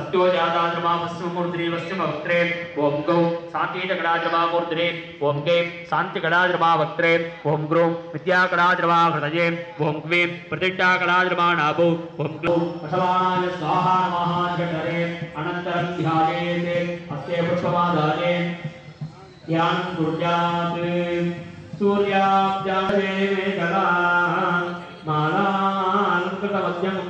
सत्यो जाताद्रमा वस्मूर्ध्री वस्म वक्त्रे ओं गौ शांतिकड़ाद्रमा मूर्ध्रे ओं गे शांतिकड़ाद्रमा वक्त्रे ओं ग्रौ विद्याकड़ाद्रमा हृदय ओं क्वी प्रतिष्ठाकड़ाद्रमा नाभो ओं ग्रौ प्रसवाय स्वाहा महाजगरे अनंतरं ध्यायेते अस्ते पुष्पवादाने ध्यान गुर्जात सूर्याब्जादेवे कला माला अनुकृतवद्यं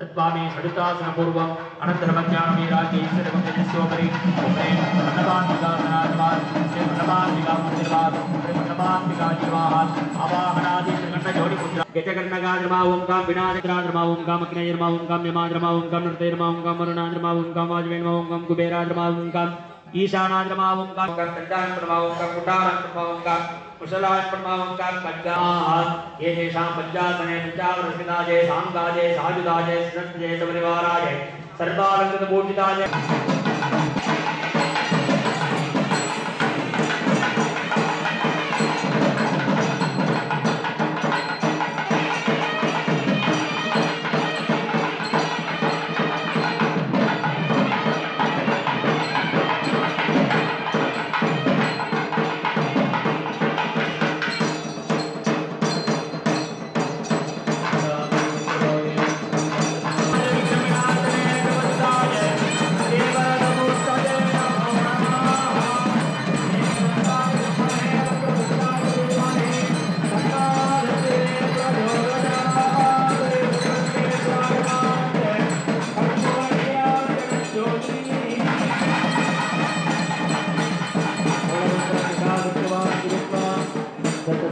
तत्वामे षडुतासनपूर्वम् अनन्तरमज्ञानमे राज्ये ईश्वरमग्रजस्योपरि अन्नपान्तिकासनादिवात् श्रीमन्नपान्तिकामन्दिरवात् श्रीमन्नपान्तिकादिवाहात् अवाहनादि श्रीकण्ठजोडिपुत्र गजकर्णगाद्रमा ओङ्कां विनादग्राद्रमा ओङ्कां अग्नेयर्मा ओङ्कां यमाद्रमा ओङ्कां नृत्यर्मा ओङ्कां वरुणाद्रमा ओङ्कां वाजवेण्मा ओङ्कां कुबेराद्रमा ओङ्कां ஈசானாந்திரமாவும் தண்டாந்திரமாவும் குண்டாராந்திரமாவும் குசலாந்திரமாவும் பஞ்சாஹாம் பஞ்சாசனே பஞ்சாவரசிதாஜே சாங்காஜே சாஜுதாஜே சுதந்திரே சபரிவாராஜே சர்வாரங்கத பூஜிதாஜே Thank you.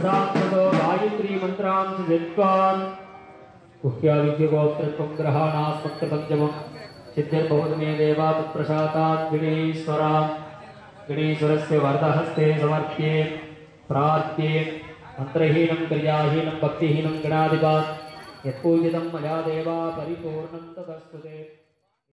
گڑھے منتح گنا پوچھتے ہیں